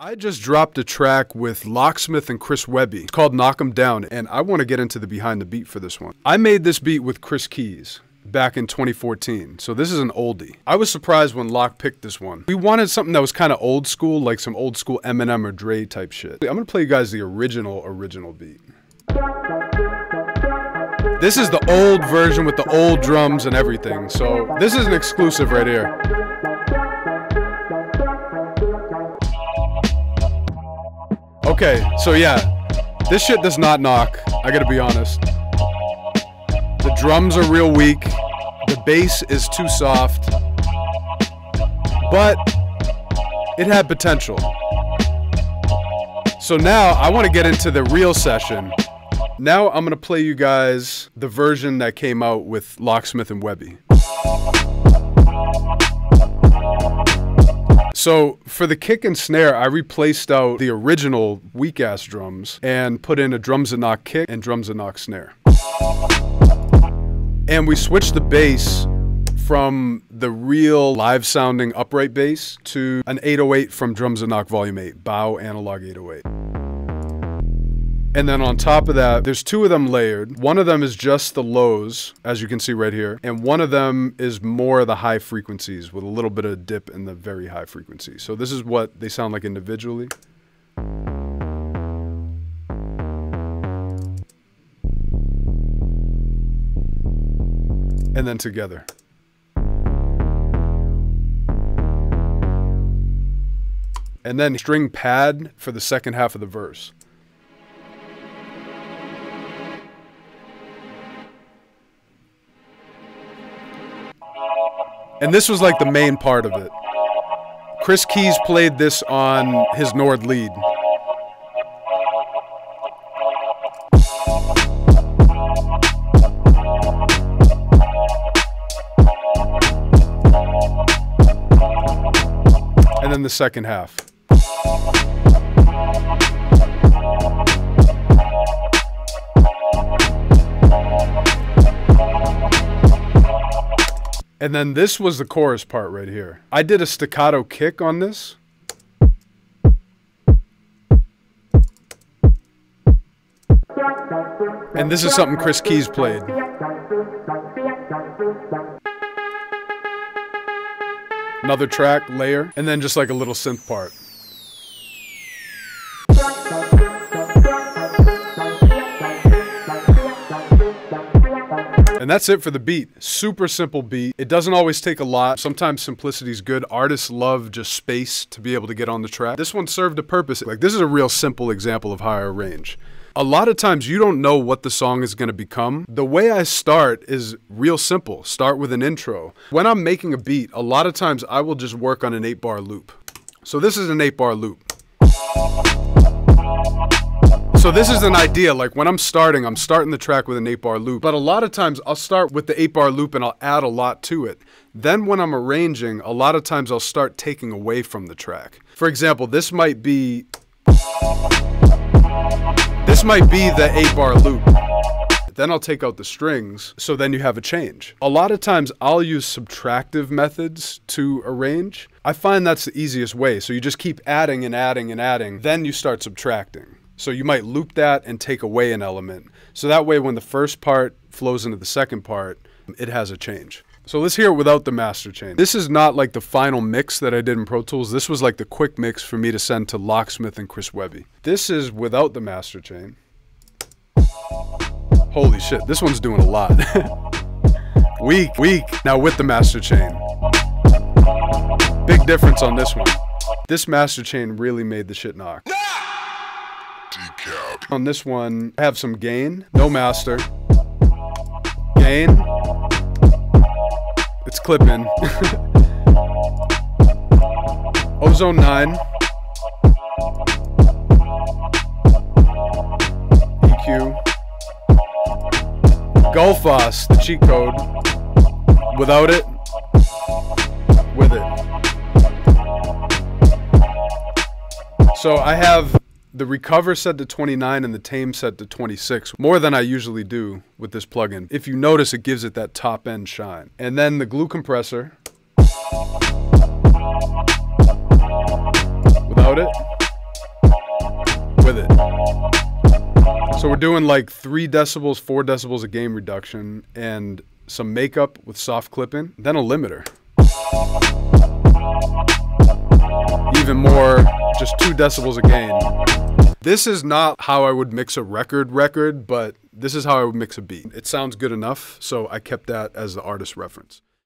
I just dropped a track with Locksmith and Chris Webby. It's called Knock 'em Down, and I want to get into the behind the beat for this one. I made this beat with Chris Keys back in 2014, so this is an oldie. I was surprised when Lock picked this one. We wanted something that was kind of old school, like some old school Eminem or Dre type shit. I'm gonna play you guys the original, original beat. This is the old version with the old drums and everything, so this is an exclusive right here. Okay, so yeah, this shit does not knock. I gotta be honest. The drums are real weak. The bass is too soft. But it had potential. So now I want to get into the real session. Now I'm gonna play you guys the version that came out with Locksmith and Webby. So for the kick and snare, I replaced out the original weak ass drums and put in a Drums That Knock kick and Drums That Knock snare. And we switched the bass from the real live sounding upright bass to an 808 from Drums That Knock Volume 8, Bow Analog 808. And then on top of that, there's two of them layered. One of them is just the lows, as you can see right here, and one of them is more of the high frequencies with a little bit of a dip in the very high frequency. So this is what they sound like individually. And then together. And then string pad for the second half of the verse. And this was like the main part of it. Chris Keys played this on his Nord lead. And then the second half. And then this was the chorus part right here. I did a staccato kick on this. And this is something Chris Keys played. Another track, layer, and then just like a little synth part. And that's it for the beat. Super simple beat. It doesn't always take a lot. Sometimes simplicity is good. Artists love just space to be able to get on the track. This one served a purpose. Like this is a real simple example of higher range. A lot of times you don't know what the song is going to become. The way I start is real simple. Start with an intro. When I'm making a beat, a lot of times I will just work on an 8 bar loop. So this is an 8 bar loop. So this is an idea, like when I'm starting, I'm starting the track with an 8 bar loop, but a lot of times I'll start with the 8 bar loop and I'll add a lot to it. Then when I'm arranging, a lot of times I'll start taking away from the track. For example, this might be this might be the 8 bar loop. Then I'll take out the strings, so then you have a change. A lot of times I'll use subtractive methods to arrange. I find that's the easiest way. So you just keep adding and adding and adding, then you start subtracting. So you might loop that and take away an element. So that way when the first part flows into the second part, it has a change. So let's hear it without the master chain. This is not like the final mix that I did in Pro Tools. This was like the quick mix for me to send to Locksmith and Chris Webby. This is without the master chain. Holy shit, this one's doing a lot. weak, weak. Now with the master chain. Big difference on this one. This master chain really made the shit knock. On this one, I have some gain, no master. Gain. It's clipping. Ozone 9. EQ. Gullfoss, the cheat code. Without it, with it. So I have the recover set to 29 and the tame set to 26, more than I usually do with this plugin. If you notice, it gives it that top end shine. And then the glue compressor. Without it. with it. So we're doing like three decibels, four decibels of gain reduction, and some makeup with soft clipping, then a limiter. Even more, just two decibels of gain. This is not how I would mix a record record, but this is how I would mix a beat. It sounds good enough, so I kept that as the artist reference.